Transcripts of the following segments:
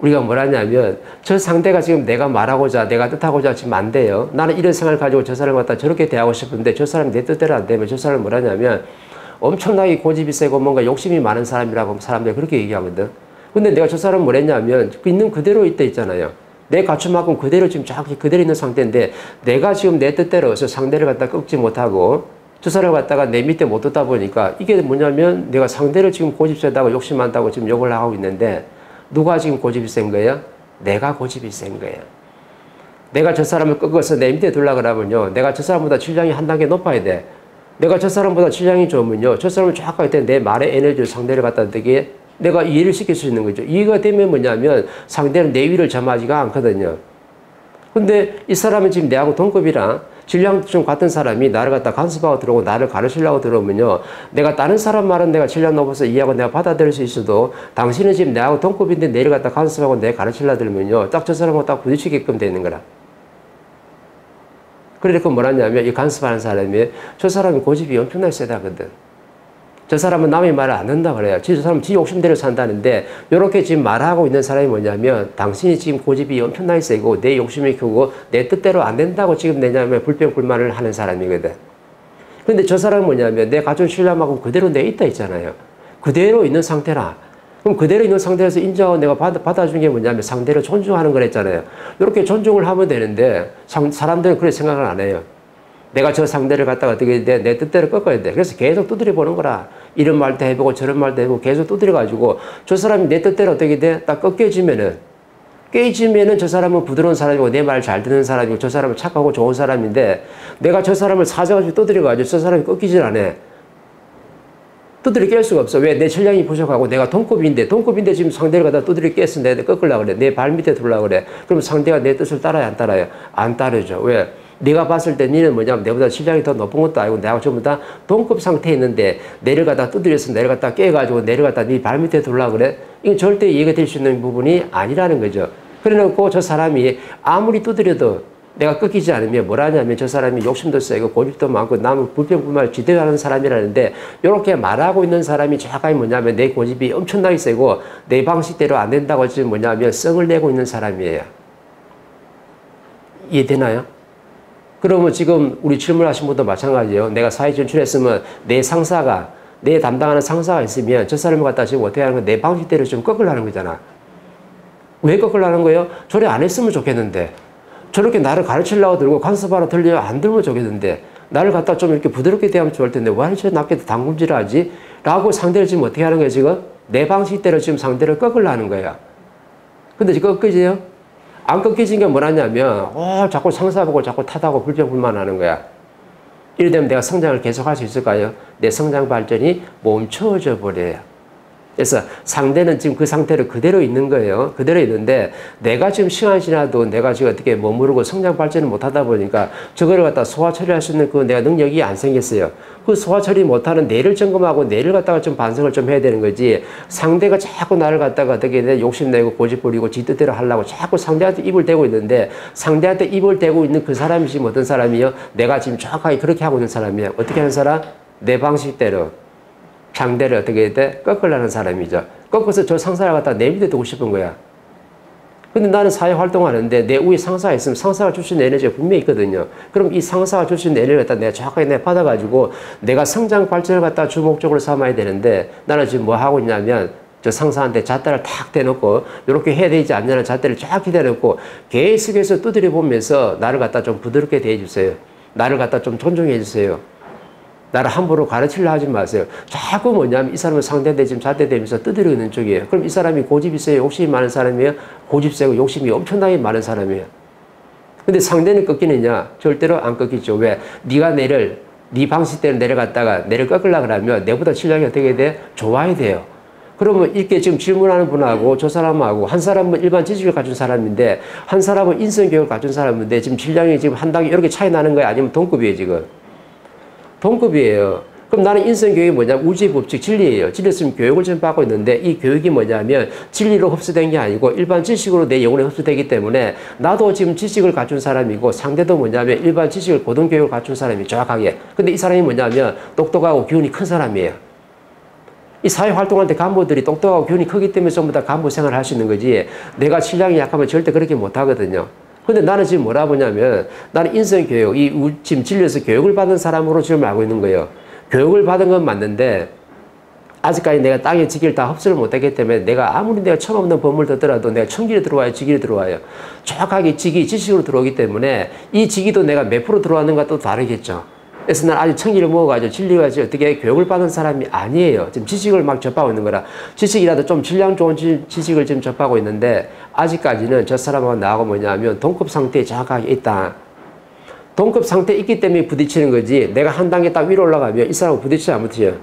우리가 뭐라냐면 저 상대가 지금 내가 말하고자 내가 뜻하고자 지금 안 돼요. 나는 이런 생각을 가지고 저 사람을 갖다 저렇게 대하고 싶은데 저 사람이 내 뜻대로 안 되면 저 사람은 뭐라냐면 엄청나게 고집이 세고 뭔가 욕심이 많은 사람이라고 사람들이 그렇게 얘기하거든. 근데 내가 저 사람 뭐랬냐면 그 있는 그대로 있다 있잖아요. 내 갖춘 만큼 그대로 지금 정확히 그대로 있는 상태인데 내가 지금 내 뜻대로 저 상대를 갖다 꺾지 못하고 저 사람을 갖다가 내 밑에 못 듣다 보니까 이게 뭐냐면 내가 상대를 지금 고집 세다고 욕심 많다고 지금 욕을 하고 있는데 누가 지금 고집이 센 거예요? 내가 고집이 센 거예요. 내가 저 사람을 꺾어서 내 밑에 둘라 그러면요. 내가 저 사람보다 질량이 한 단계 높아야 돼. 내가 저 사람보다 질량이 좋으면요. 저 사람을 정확하게 때내 말의 에너지를 상대를 갖다 되게 내가 이해를 시킬 수 있는 거죠. 이해가 되면 뭐냐면 상대는 내 위를 점하지가 않거든요. 근데 이 사람은 지금 내하고 동급이랑 질량 좀 같은 사람이 나를 갖다 간섭하고 들어오고 나를 가르치려고 들어오면요. 내가 다른 사람 말은 내가 질량 높아서 이해하고 내가 받아들일 수 있어도 당신은 지금 내하고 동급인데 내를 갖다 간섭하고 내 가르치려 들면요. 딱 저 사람하고 딱 부딪히게끔 되는 거라. 그러니까 뭐라냐면 이 간섭하는 사람이 저 사람이 고집이 엄청나게 세다거든. 저 사람은 남의 말을 안 듣는다 그래요. 저 사람은 지 욕심대로 산다는데 이렇게 지금 말하고 있는 사람이 뭐냐면 당신이 지금 고집이 엄청나게 세고 내 욕심이 크고 내 뜻대로 안 된다고 지금 내냐면 불평불만을 하는 사람이거든. 근데 저 사람은 뭐냐면 내 가진 신뢰만큼 그대로 내 있다 있잖아요. 그대로 있는 상태라. 그럼 그대로 있는 상태에서 인정하고 내가 받아, 받아준 게 뭐냐면 상대를 존중하는 거랬잖아요. 이렇게 존중을 하면 되는데 사람들은 그렇게 생각을 안 해요. 내가 저 상대를 갖다가 어떻게 내, 내 뜻대로 꺾어야 돼. 그래서 계속 두드려 보는 거라. 이런 말도 해보고 저런 말도 해보고 계속 두드려 가지고 저 사람이 내 뜻대로 어떻게 돼? 딱 꺾여지면은 깨지면은 저 사람은 부드러운 사람이고 내 말 잘 듣는 사람이고 저 사람은 착하고 좋은 사람인데 내가 저 사람을 사정가지고 두드려 가지고 저 사람이 꺾이질 않아. 두드려 깰 수가 없어. 왜? 내 전량이 부족하고 내가 동급인데 동급인데 지금 상대를 갖다 두드려 깼어. 내 꺾으려고 그래. 내 발 밑에 두려고 그래. 그럼 상대가 내 뜻을 따라야 안 따라요? 안 따르죠. 왜? 네가 봤을 때 니는 뭐냐면 내보다 실력이 더 높은 것도 아니고 내가 전부 다 동급 상태에 있는데 내려가다 두드려서 내려갔다 깨가지고 내려갔다 네 발밑에 둘라 그래? 이건 절대 이해가 될 수 있는 부분이 아니라는 거죠. 그래 놓고 저 사람이 아무리 두드려도 내가 꺾이지 않으면 뭐라냐면 저 사람이 욕심도 세고 고집도 많고 남은 불평불만을 지대로 하는 사람이라는데 이렇게 말하고 있는 사람이 정확하게 뭐냐면 내 고집이 엄청나게 세고 내 방식대로 안 된다고 지금 뭐냐면 성을 내고 있는 사람이에요. 이해되나요? 그러면 지금 우리 질문하신 분도 마찬가지예요. 내가 사회 진출했으면 내 상사가 내 담당하는 상사가 있으면 저 사람을 갖다 지금 어떻게 하는 거야? 내 방식대로 좀 꺾으려는 거잖아. 왜 꺾으려는 거예요? 저래 안 했으면 좋겠는데. 저렇게 나를 가르치려고 들고 간섭하러 들려 안 들면 좋겠는데. 나를 갖다 좀 이렇게 부드럽게 대하면 좋을 텐데 왜 이렇게 낮게 당금질 하지? 라고 상대를 지금 어떻게 하는 거예요, 지금? 내 방식대로 지금 상대를 꺾으려는 거야. 근데 꺾이지요? 안 꺾여진 게 뭐라냐면, 어, 자꾸 상사보고 자꾸 탓하고 불평불만하는 거야. 이래 되면 내가 성장을 계속할 수 있을까요? 내 성장 발전이 멈춰져 버려요. 그래서 상대는 지금 그 상태로 그대로 있는 거예요. 그대로 있는데 내가 지금 시간이 지나도 내가 지금 어떻게 머무르고 성장 발전을 못 하다 보니까 저거를 갖다 소화 처리할 수 있는 그 내가 능력이 안 생겼어요. 그 소화 처리 못하는 내를 점검하고 내를 갖다가 좀 반성을 좀 해야 되는 거지. 상대가 자꾸 나를 갖다가 어떻게 내 욕심내고 고집 부리고 지 뜻대로 하려고 자꾸 상대한테 입을 대고 있는데 상대한테 입을 대고 있는 그 사람이 지금 어떤 사람이요? 내가 지금 정확하게 그렇게 하고 있는 사람이에요. 어떻게 하는 사람? 내 방식대로. 상대를 어떻게 돼? 꺾으려는 사람이죠. 꺾어서 저 상사를 갖다 내 밑에 두고 싶은 거야. 근데 나는 사회 활동하는데 내 위에 상사가 있으면 상사가 주신 에너지가 분명히 있거든요. 그럼 이 상사가 주신 에너지를 갖다 내가 정확하게 내 받아가지고 내가 성장 발전을 갖다 주목적으로 삼아야 되는데 나는 지금 뭐 하고 있냐면 저 상사한테 잣대를 탁 대놓고 이렇게 해야 되지 않냐는 잣대를 쫙 대놓고 계속해서 두드려 보면서 나를 갖다 좀 부드럽게 대해주세요. 나를 갖다 좀 존중해 주세요. 나를 함부로 가르치려 하지 마세요. 자꾸 뭐냐면 이 사람은 잣대대면서 두드리고 있는 쪽이에요. 그럼 이 사람이 고집이 세요? 욕심이 많은 사람이에요? 고집 세고 욕심이 엄청나게 많은 사람이에요. 근데 상대는 꺾이느냐? 절대로 안 꺾이죠. 왜? 네가 내를 네 방식대로 내려갔다가 내를 꺾으려 그러면 내보다 실력이 어떻게 돼? 좋아야 돼요. 그러면 이렇게 지금 질문하는 분하고 저 사람하고 한 사람은 일반 지식을 가진 사람인데 한 사람은 인성교육을 가진 사람인데 지금 질량이 지금 한 단계 이렇게 차이 나는 거야? 아니면 동급이에요 지금? 동급이에요. 그럼 나는 인성교육이 뭐냐면 우주의 법칙 진리예요. 진리였으면 교육을 좀 받고 있는데 이 교육이 뭐냐면 진리로 흡수된 게 아니고 일반 지식으로 내 영혼에 흡수되기 때문에 나도 지금 지식을 갖춘 사람이고 상대도 뭐냐면 일반 지식을 고등교육을 갖춘 사람이 정확하게. 근데 이 사람이 뭐냐면 똑똑하고 기운이 큰 사람이에요. 이 사회 활동할 때 간부들이 똑똑하고 교훈이 크기 때문에 전부 다 간부 생활을 할 수 있는 거지. 내가 실력이 약하면 절대 그렇게 못 하거든요. 근데 나는 지금 뭐라 보냐면 나는 인성교육, 이 지금 진료에서 교육을 받은 사람으로 지금 알고 있는 거예요. 교육을 받은 건 맞는데 아직까지 내가 땅의 지기를 다 흡수를 못했기 때문에 내가 아무리 내가 처음 없는 법을 듣더라도 내가 천기를 들어와요, 지기를 들어와요. 정확하게 지기, 지식으로 들어오기 때문에 이 지기도 내가 몇 프로 들어왔는가 또 다르겠죠. 그래서 난 아직 천기를 먹어가지고 진리가 어떻게 교육을 받은 사람이 아니에요. 지금 지식을 막 접하고 있는 거라. 지식이라도 좀 질량 좋은 지 식을 지금 접하고 있는데 아직까지는 저 사람하고 나하고 뭐냐면 동급 상태에 정확하게 있다. 동급 상태에 있기 때문에 부딪히는 거지. 내가 한 단계 딱 위로 올라가면 이 사람하고 부딪히지 안 부딪혀요.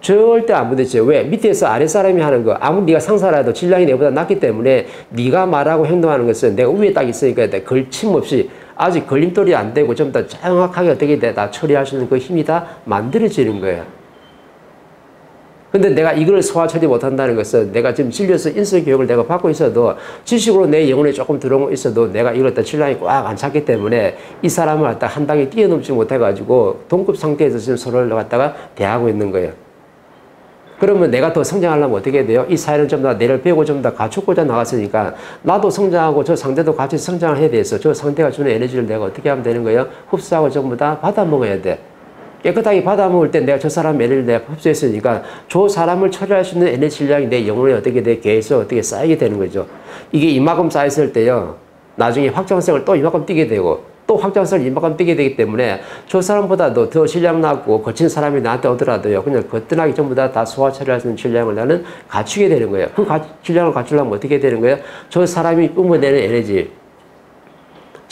절대 안 부딪혀요. 왜? 밑에서 아래 사람이 하는 거 아무리 네가 상사라도 질량이 내보다 낮기 때문에 네가 말하고 행동하는 것은 내가 위에 딱 있으니까 걸침없이 아직 걸림돌이 안 되고 좀 더 정확하게 어떻게 다 처리할 수 있는 그 힘이 다 만들어지는 거예요. 근데 내가 이걸 소화 처리 못한다는 것은 내가 지금 진료서 인성 교육을 내가 받고 있어도 지식으로 내 영혼에 조금 들어오고 있어도 내가 이걸 다 질량이 꽉 안 찼기 때문에 이 사람을 갖다 한 단계 뛰어넘지 못해가지고 동급 상태에서 지금 서로를 갖다가 대하고 있는 거예요. 그러면 내가 더 성장하려면 어떻게 돼요? 이 사회는 좀 더 내를 배우고 좀 더 갖추고자 나갔으니까 나도 성장하고 저 상대도 같이 성장을 해야 돼서 저 상대가 주는 에너지를 내가 어떻게 하면 되는 거예요? 흡수하고 전부 다 받아 먹어야 돼. 깨끗하게 받아 먹을 때 내가 저 사람 에너지를 내가 흡수했으니까 저 사람을 처리할 수 있는 에너지 질량이 내 영혼에 어떻게 돼? 계속 어떻게 쌓이게 되는 거죠. 이게 이만큼 쌓였을 때요. 나중에 확장성을 또 이만큼 띄게 되고 또 확장성을 이만큼 띄게 되기 때문에 저 사람보다도 더 질량 낮고 거친 사람이 나한테 오더라도요. 그냥 거뜬하게 전부 다, 다 소화 처리할 수 있는 질량을 나는 갖추게 되는 거예요. 그 가, 질량을 갖추려면 어떻게 되는 거예요? 저 사람이 뿜어내는 에너지,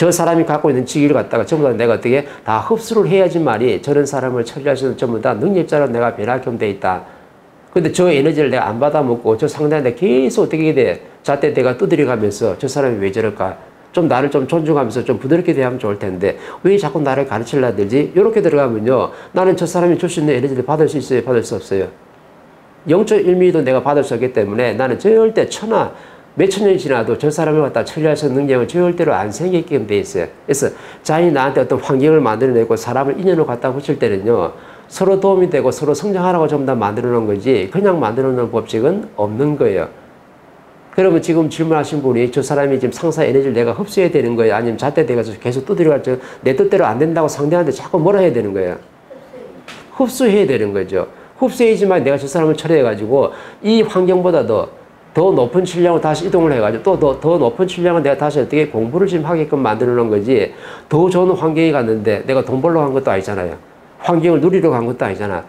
저 사람이 갖고 있는 지기를 갖다가 전부 다 내가 어떻게 다 흡수를 해야지말이 저런 사람을 처리할 수 있는 전부 다 능력자로 내가 변화겸 돼 있다. 근데 저 에너지를 내가 안 받아먹고 저 상대한테 계속 어떻게 돼? 잣대 내가 두드려 가면서 저 사람이 왜 저럴까? 좀 나를 좀 존중하면서 좀 부드럽게 대하면 좋을 텐데 왜 자꾸 나를 가르치려 들지? 이렇게 들어가면요. 나는 저 사람이 줄 수 있는 에너지를 받을 수 있어요? 받을 수 없어요? 0.1mm도 내가 받을 수 없기 때문에 나는 절대 천하 몇천 년이 지나도 저 사람을 갖다 처리할 수 있는 능력은 절대로 안 생기게끔 돼 있어요. 그래서 자연이 나한테 어떤 환경을 만들어내고 사람을 인연으로 갖다 붙일 때는요. 서로 도움이 되고 서로 성장하라고 좀더 만들어 놓은 거지 그냥 만들어 놓은 법칙은 없는 거예요. 그러면 지금 질문하신 분이 저 사람이 지금 상사 에너지를 내가 흡수해야 되는 거예요? 아니면 대가서 계속 두드려갈 내 뜻대로 안 된다고 상대한테 자꾸 뭐라 해야 되는 거예요? 흡수해야 되는 거죠. 흡수해야지만 내가 저 사람을 처리해가지고 이 환경보다도 더 높은 질량을 다시 이동을 해가지고 또 더 더 높은 질량을 내가 다시 어떻게 공부를 지금 하게끔 만들어 놓은 거지 더 좋은 환경에 갔는데 내가 돈 벌러 간 것도 아니잖아요. 환경을 누리러 간 것도 아니잖아.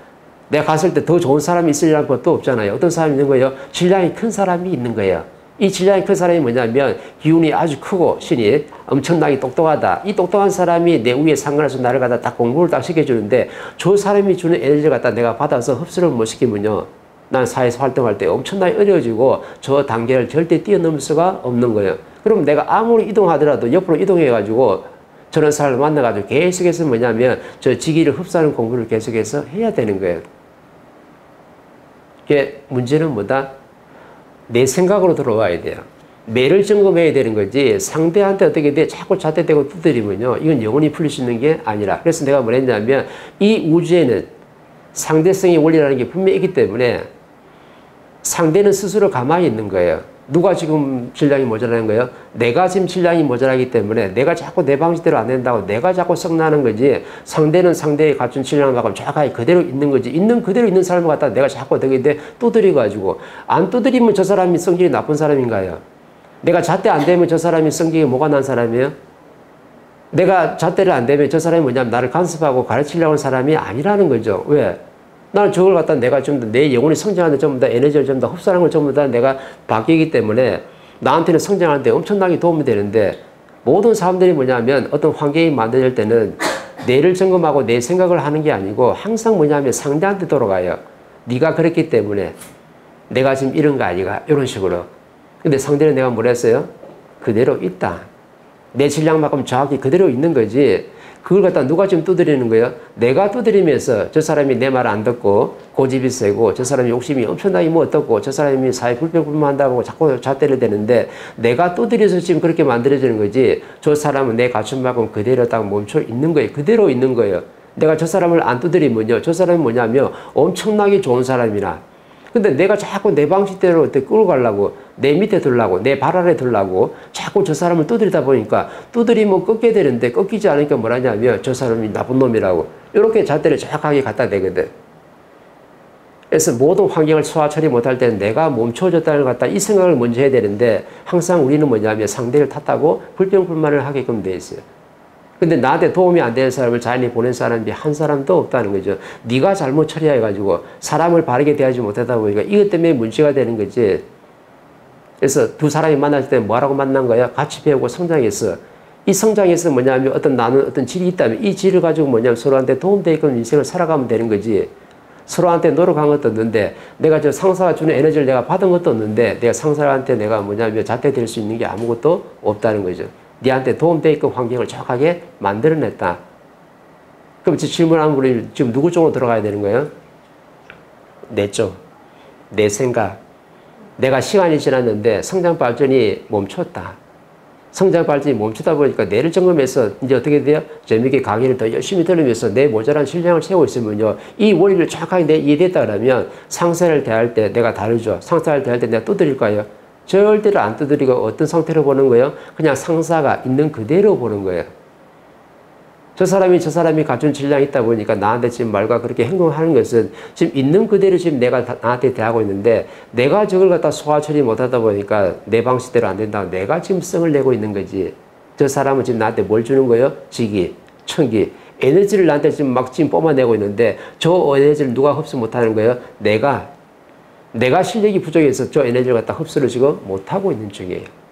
내가 갔을 때 더 좋은 사람이 있으리라는 것도 없잖아요. 어떤 사람이 있는 거예요? 질량이 큰 사람이 있는 거예요. 이 질량이 큰 사람이 뭐냐면 기운이 아주 크고 신이 엄청나게 똑똑하다. 이 똑똑한 사람이 내 위에 상관해서 나를 갖다 딱 공부를 딱 시켜주는데 저 사람이 주는 에너지를 갖다 내가 받아서 흡수를 못 시키면요. 난 사회에서 활동할 때 엄청나게 어려워지고 저 단계를 절대 뛰어넘을 수가 없는 거예요. 그럼 내가 아무리 이동하더라도 옆으로 이동해가지고 저런 사람을 만나가지고 계속해서 뭐냐면 저 지기를 흡수하는 공부를 계속해서 해야 되는 거예요. 이게 문제는 뭐다? 내 생각으로 들어와야 돼요. 매를 점검해야 되는 거지 상대한테 어떻게 돼 자꾸 잣대대고 두드리면요 이건 영원히 풀릴 수 있는 게 아니라 그래서 내가 뭘 했냐면 이 우주에는 상대성의 원리라는 게 분명히 있기 때문에 상대는 스스로 가만히 있는 거예요. 누가 지금 질량이 모자라는 거예요? 내가 지금 질량이 모자라기 때문에 내가 자꾸 내 방식대로 안 된다고 내가 자꾸 성나는 거지 상대는 상대의 갖춘 질량을 갖고 정확하게 그대로 있는 거지 있는 그대로 있는 사람을 갖다 내가 자꾸 돼? 두드려가지고 안 두드리면 저 사람이 성질이 나쁜 사람인가요? 내가 잣대 안 되면 저 사람이 성질이 뭐가 난 사람이에요? 내가 잣대를 안 되면 저 사람이 뭐냐면 나를 간섭하고 가르치려고 하는 사람이 아니라는 거죠. 왜? 나는 저걸 갖다 내가 좀 더 내 영혼이 성장하는데 전부 다 에너지를 좀더 흡수하는 걸 전부 다 내가 바뀌기 때문에 나한테는 성장하는데 엄청나게 도움이 되는데 모든 사람들이 뭐냐면 어떤 환경이 만들어질 때는 내를 점검하고 내 생각을 하는 게 아니고 항상 뭐냐면 상대한테 돌아가요. 네가 그랬기 때문에 내가 지금 이런 거 아니가 이런 식으로. 근데 상대는 내가 뭘 했어요? 그대로 있다. 내 질량만큼 정확히 그대로 있는 거지. 그걸 갖다 누가 지금 두드리는 거예요? 내가 두드리면서 저 사람이 내 말 안 듣고 고집이 세고 저 사람이 욕심이 엄청나게 뭐 어떻고 저 사람이 사회 불평불만한다고 자꾸 잣대를 대는데 내가 두드려서 지금 그렇게 만들어지는 거지 저 사람은 내 갖춘만큼 그대로 딱 멈춰 있는 거예요. 그대로 있는 거예요. 내가 저 사람을 안 두드리면요. 저 사람이 뭐냐면 엄청나게 좋은 사람이나 근데 내가 자꾸 내 방식대로 어떻게 끌고 가려고 내 밑에 들라고 내 발 아래 들라고 자꾸 저 사람을 두드리다 보니까 두드리면 꺾게 되는데 꺾이지 않으니까 뭐라냐면 저 사람이 나쁜 놈이라고 이렇게 잣대를 정확하게 갖다 대거든. 그래서 모든 환경을 소화 처리 못할 때는 내가 멈춰졌다는 것 같다 이 생각을 먼저 해야 되는데 항상 우리는 뭐냐면 상대를 탓하고 불평불만을 하게끔 돼 있어요. 근데 나한테 도움이 안 되는 사람을 자연히 보낸 사람이 한 사람도 없다는 거죠. 네가 잘못 처리해가지고 사람을 바르게 대하지 못하다 보니까 이것 때문에 문제가 되는 거지. 그래서 두 사람이 만날 때 뭐라고 만난 거야? 같이 배우고 성장했어. 이 성장에서 뭐냐면 어떤 나는 어떤 질이 있다면 이 질을 가지고 뭐냐면 서로한테 도움되게끔 인생을 살아가면 되는 거지. 서로한테 노력한 것도 없는데 내가 저 상사가 주는 에너지를 내가 받은 것도 없는데 내가 상사한테 내가 뭐냐면 잣대될 수 있는 게 아무것도 없다는 거죠. 네한테 도움되게끔 환경을 정확하게 만들어냈다. 그럼 질문한 분이 지금 누구 쪽으로 들어가야 되는 거예요? 내 쪽, 내 생각. 내가 시간이 지났는데 성장 발전이 멈췄다. 성장 발전이 멈추다 보니까 뇌를 점검해서 이제 어떻게 돼요? 재미있게 강의를 더 열심히 들으면서 내 모자란 실력을 채우고 있으면요. 이 원리를 정확하게 내 이해됐다 그러면 상사를 대할 때 내가 다르죠. 상사를 대할 때 내가 두드릴까요? 절대로 안 두드리고 어떤 상태로 보는 거예요? 그냥 상사가 있는 그대로 보는 거예요. 저 사람이 저 사람이 갖춘 질량이 있다 보니까 나한테 지금 말과 그렇게 행동하는 것은 지금 있는 그대로 지금 내가 다- 나한테 대하고 있는데 내가 저걸 갖다 소화 처리 못하다 보니까 내 방식대로 안 된다고 내가 지금 성을 내고 있는 거지. 저 사람은 지금 나한테 뭘 주는 거예요? 지기, 청기, 에너지를 나한테 지금 막 지금 뽑아내고 있는데 저 에너지를 누가 흡수 못하는 거예요? 내가 내가 실력이 부족해서 저 에너지를 갖다 흡수를 지금 못하고 있는 중이에요.